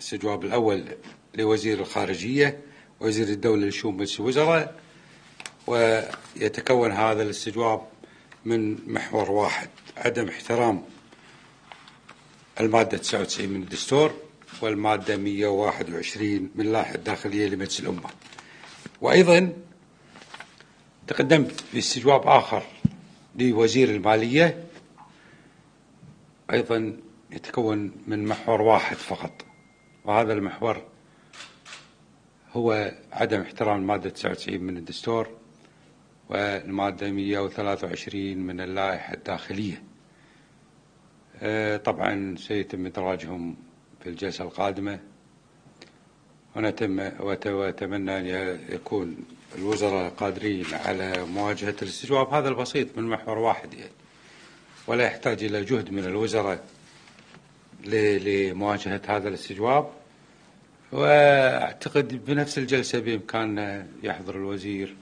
الاستجواب الأول لوزير الخارجية وزير الدولة لشؤون مجلس الوزراء ويتكون هذا الاستجواب من محور واحد عدم احترام المادة 99 من الدستور والمادة 121 من اللائحة الداخلية لمجلس الأمة. وأيضا تقدمت باستجواب آخر لوزير المالية أيضا يتكون من محور واحد فقط. وهذا المحور هو عدم احترام المادة 99 من الدستور والمادة 123 من اللائحة الداخلية. آه، طبعا سيتم إدراجهم في الجلسة القادمة. وأتمنى أن يكون الوزراء قادرين على مواجهة الاستجواب. هذا البسيط من محور واحد يعني. ولا يحتاج إلى جهد من الوزراء. لمواجهة هذا الاستجواب. وأعتقد بنفس الجلسة بامكاننا يحضر الوزير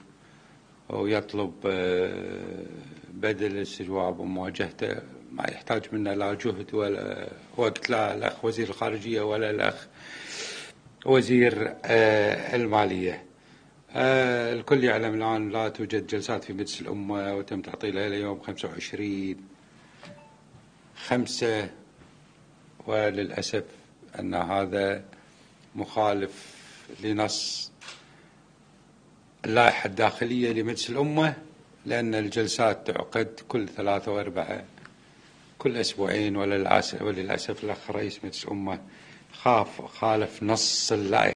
ويطلب آه، بدل الاستجواب ومواجهته. ما يحتاج منا لا جهد ولا وقت لا الأخ وزير الخارجية ولا الأخ وزير آه، المالية. آه، الكل يعلم الآن لا توجد جلسات في مجلس الأمة وتم تعطيلها إلى يوم 25 خمسة وللأسف أن هذا مخالف لنص اللائحة الداخلية لمجلس الأمة لأن الجلسات تعقد كل ثلاثة وأربعة كل أسبوعين وللأسف, وللأسف الأخ رئيس مجلس الأمة خاف خالف نص اللائحة.